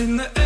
in the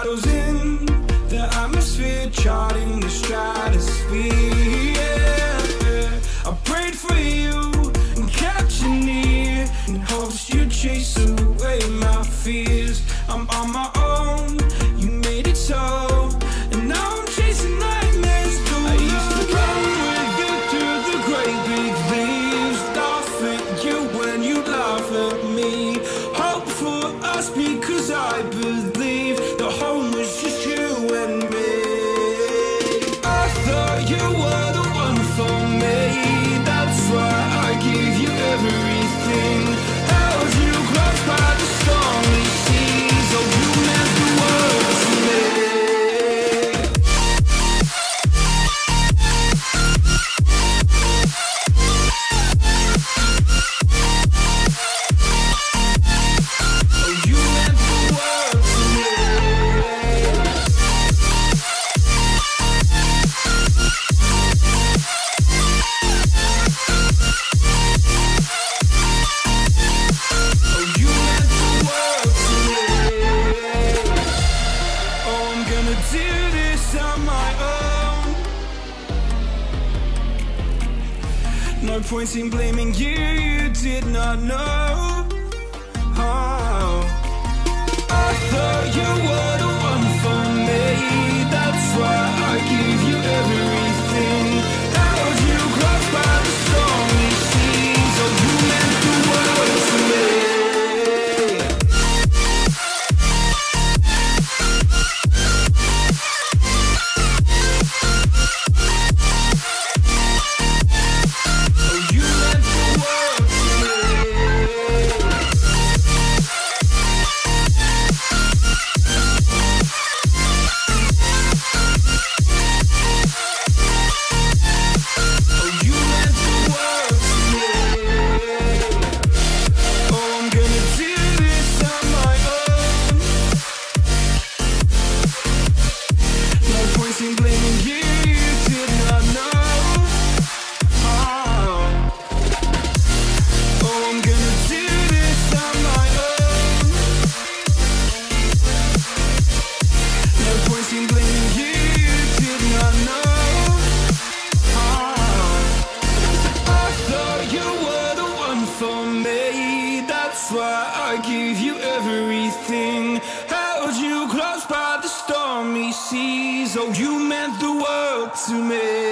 shadows in the atmosphere, charting the stratosphere. Yeah. I prayed for you and kept you near, in hopes you chase away. guilty, blaming you, you did not know. me.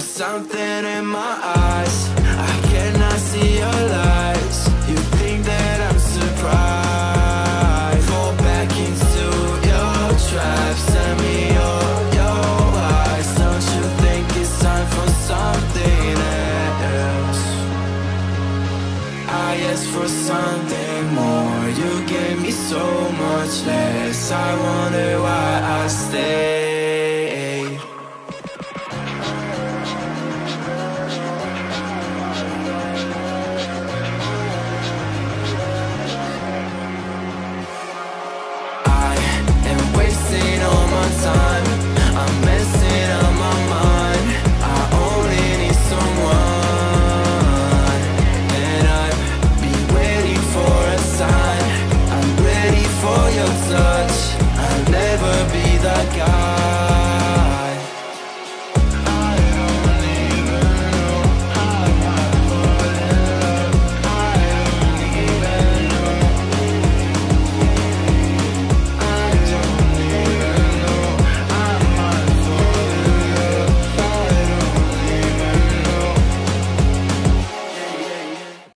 There's something in my eyes. I cannot see your lies. You think that I'm surprised? Fall back into your. Send me your your eyes. Don't you think it's time for something else? I asked for something more. You gave me so much less. I wonder why I stayed.